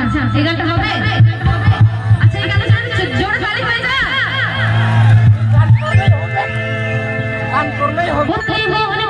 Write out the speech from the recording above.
আচ্ছা এই গানটা হবে? আচ্ছা এই গানটা জোরে তালি হয়ে যায় করলেই হবে।